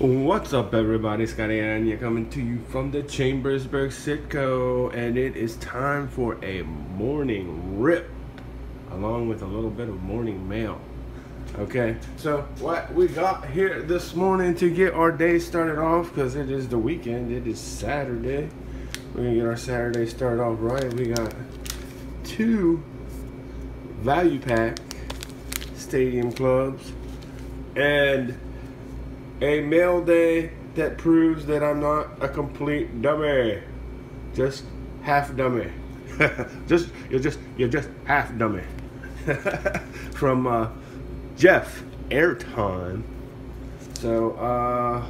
What's up, everybody? Scotty and you're coming to you from the Chambersburg Sitco, and it is time for a morning rip, along with a little bit of morning mail. Okay, so what we got here this morning to get our day started off, because it is the weekend, it is Saturday. We're gonna get our Saturday started off right. We got two value pack stadium clubs and a mail day that proves that I'm not a complete dummy. Just half dummy. just you're just you're just half dummy. From uh, Jeff Airtime. So uh,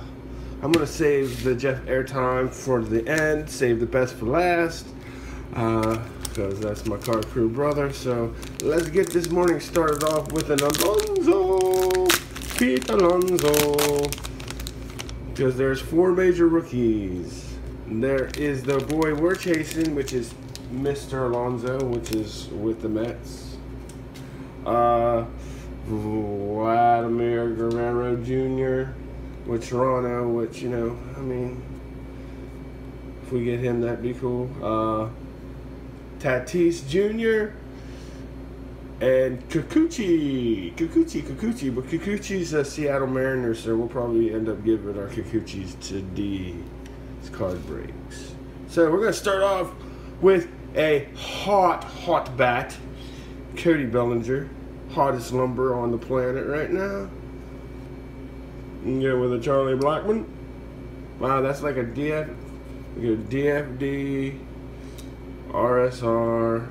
I'm gonna save the Jeff Airtime for the end. Save the best for last. because uh, that's my card crew brother. So let's get this morning started off with an Alonso Pete Alonso. Because there's four major rookies. There is the boy we're chasing, which is Mr. Alonso, which is with the Mets. Uh, Vladimir Guerrero Jr. with Toronto, which, you know, I mean, if we get him, that'd be cool. Uh, Tatis Jr and Kikuchi, Kikuchi, Kikuchi, but Kikuchi's a Seattle Mariners, so we'll probably end up giving our Kikuchis to D. It's card breaks. So we're gonna start off with a hot, hot bat, Cody Bellinger, hottest lumber on the planet right now. You get with a Charlie Blackmon. Wow, that's like a DF, a DFD, RSR.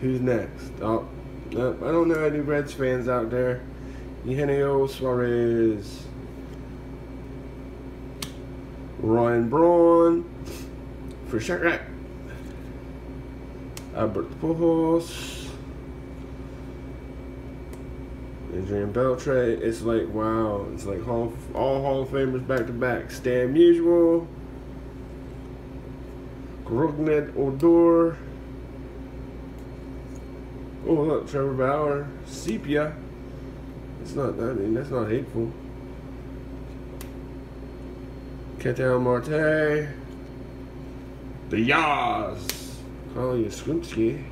Who's next? Oh, Nope, I don't know any Reds fans out there. Eugenio Suarez. Ryan Braun. For sure. Albert Pujols. Adrian Beltre. It's like, wow. It's like Hall, all Hall of Famers back to back. Stan Musial. Rougned Odor. Oh, look, Trevor Bauer, sepia. It's not, I mean, that's not hateful. Ketel Marte. The Yaz. Carly Yastrzemski.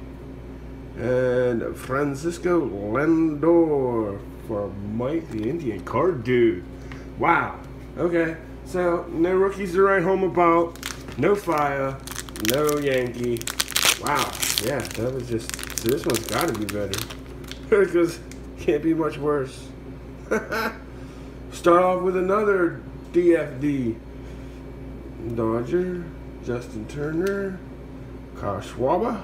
And Francisco Lindor for Mike the Indian card dude. Wow. Okay. So, no rookies to write home about. No fire. No Yankee. Wow. Yeah, that was just this one's got to be better. because can't be much worse. Start off with another DFD. Dodger, Justin Turner, Kyle Schwarber,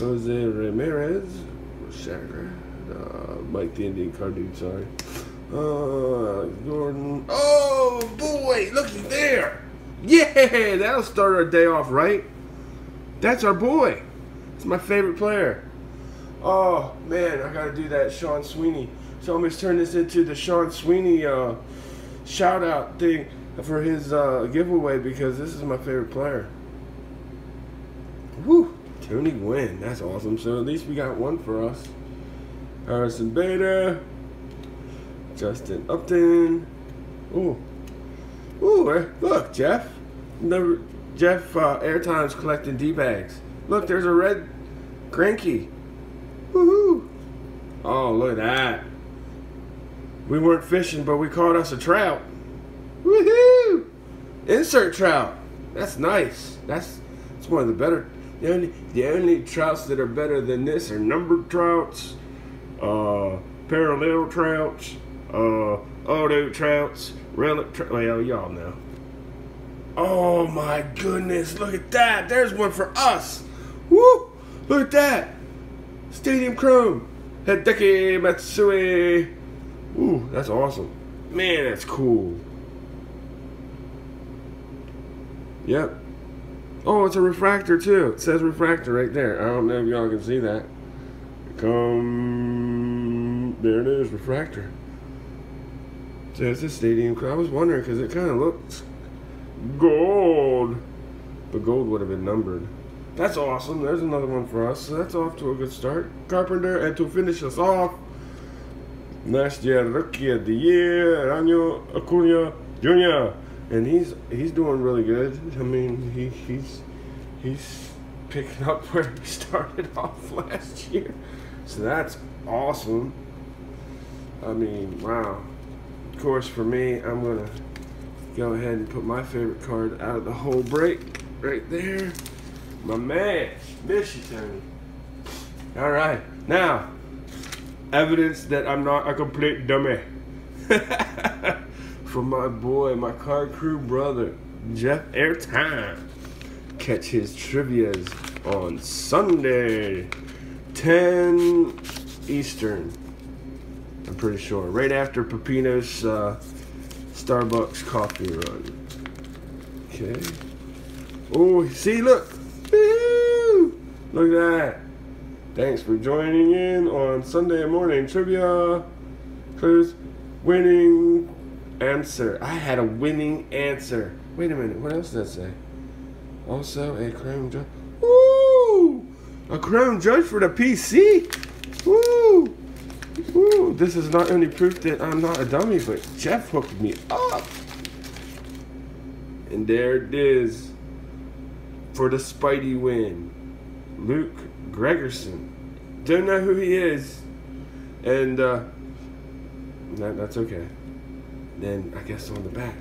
Jose Ramirez, Shagger, uh, Mike the Indian card dude, sorry. Uh, Gordon. Oh boy, looky there. Yeah, that'll start our day off right. That's our boy. It's my favorite player. Oh man, I gotta do that Sean Sweeney. So I'm gonna turn this into the Sean Sweeney uh, shout out thing for his uh, giveaway because this is my favorite player. Woo! Tony Gwynn, that's awesome. So at least we got one for us. Harrison Bader, Justin Upton. Ooh, ooh! Eh, look, Jeff. Never, Jeff uh, Airtime's collecting D bags. Look, there's a red Greinke. Woohoo! Oh, look at that. We weren't fishing, but we caught us a trout. Woohoo! Insert trout. That's nice. That's it's one of the better. The only the only trouts that are better than this are numbered trouts, uh, parallel trouts, uh, auto trouts, relic trout. Well, y'all know. Oh my goodness! Look at that. There's one for us. Woo! Look at that! Stadium Chrome! Hideki Matsui! Ooh, that's awesome. Man, that's cool. Yep. Oh, it's a refractor too. It says refractor right there. I don't know if y'all can see that. Come. There it is, refractor. So it's a stadium. I was wondering because it kind of looks gold. But gold would have been numbered. That's awesome. There's another one for us. So that's off to a good start. Carpenter, and to finish us off, last year Rookie of the Year, Año Acuna Jr. And he's he's doing really good. I mean, he he's he's picking up where he started off last year. So that's awesome. I mean, wow. Of course, for me, I'm going to go ahead and put my favorite card out of the whole break right there. My man, you, All right, now, evidence that I'm not a complete dummy. From my boy, my card crew brother, Jeff Airtime. Catch his trivias on Sunday, 10 Eastern. I'm pretty sure. Right after Pepino's uh, Starbucks coffee run. Okay. Oh, see, look. Look at that. Thanks for joining in on Sunday morning trivia. Cause winning answer. I had a winning answer. Wait a minute. What else does that say? Also a crown judge. Woo! A crown judge for the PC. Woo! Woo! This is not only proof that I'm not a dummy, but Jeff hooked me up. And there it is for the Spidey win. Luke Gregerson. Don't know who he is. And uh, that, that's okay. Then I guess on the back.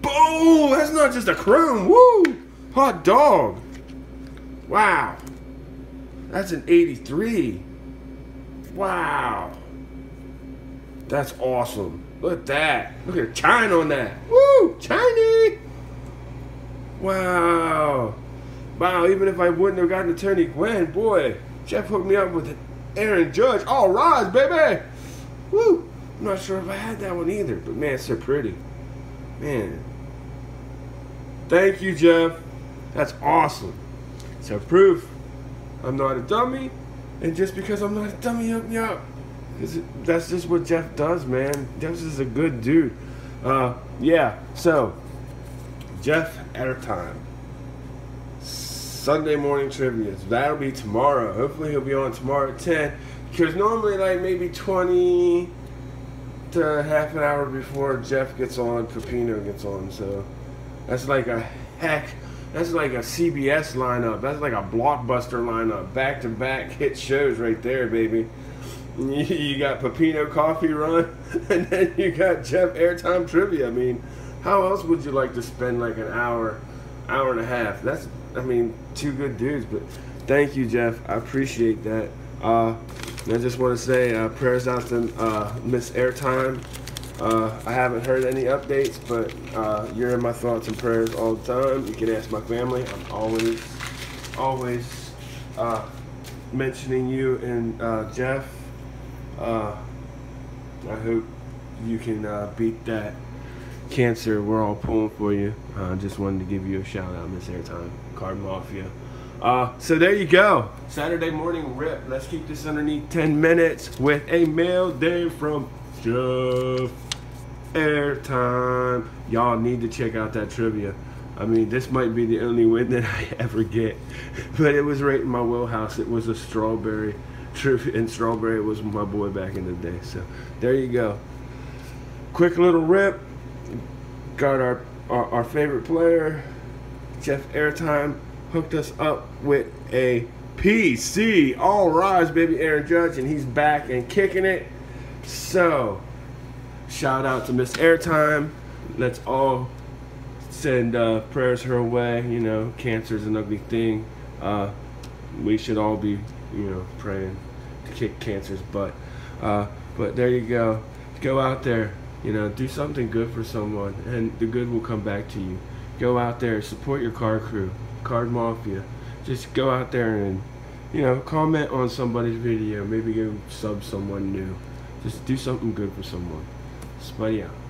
Boom! That's not just a chrome. Woo! Hot dog. Wow. That's an 83. Wow. That's awesome. Look at that. Look at China on that. Woo! China! Wow. Wow, even if I wouldn't have gotten a Tony Gwynn, boy, Jeff hooked me up with Aaron Judge. All rise, baby! Woo! I'm not sure if I had that one either, but man, it's so pretty. Man. Thank you, Jeff. That's awesome. So proof I'm not a dummy, and just because I'm not a dummy, hook me up. That's just what Jeff does, man. Jeff is a good dude. Uh, yeah. So Jeff Airtime. Sunday morning trivia. That'll be tomorrow. Hopefully he'll be on tomorrow at 10. Because normally like maybe 20 to half an hour before Jeff gets on, Pepino gets on. So that's like a heck. That's like a CBS lineup. That's like a blockbuster lineup. Back to back hit shows right there, baby. You got Pepino Coffee Run, and then you got Jeff Airtime Trivia. I mean, how else would you like to spend like an hour, hour and a half? That's, I mean, two good dudes. But thank you, Jeff. I appreciate that. Uh, I just want to say uh, prayers out to uh, Miss Airtime. Uh, I haven't heard any updates, but uh, you're in my thoughts and prayers all the time. You can ask my family. I'm always, always uh, mentioning you and uh, Jeff. Uh, I hope you can uh, beat that cancer. We're all pulling for you. I just wanted to give you a shout out, Miss Airtime, Card Mafia. Uh, so there you go. Saturday morning rip. Let's keep this underneath 10 minutes with a mail day from Jeff Airtime. Y'all need to check out that trivia. I mean, this might be the only win that I ever get, but it was right in my wheelhouse. It was a strawberry trivia, and strawberry was my boy back in the day. So there you go. Quick little rip. Got our our, our favorite player, Jeff Airtime hooked us up with a PC. All rise, baby Aaron Judge, and he's back and kicking it. So, shout out to Miss Airtime. Let's all send uh, prayers her way. You know, cancer is an ugly thing. Uh, we should all be, you know, praying to kick cancer's butt. Uh, but there you go. Go out there. You know, do something good for someone, and the good will come back to you. Go out there, support your card crew. Card Mafia. Just go out there and, you know, comment on somebody's video. Maybe go sub someone new. Just do something good for someone. Spuddy out.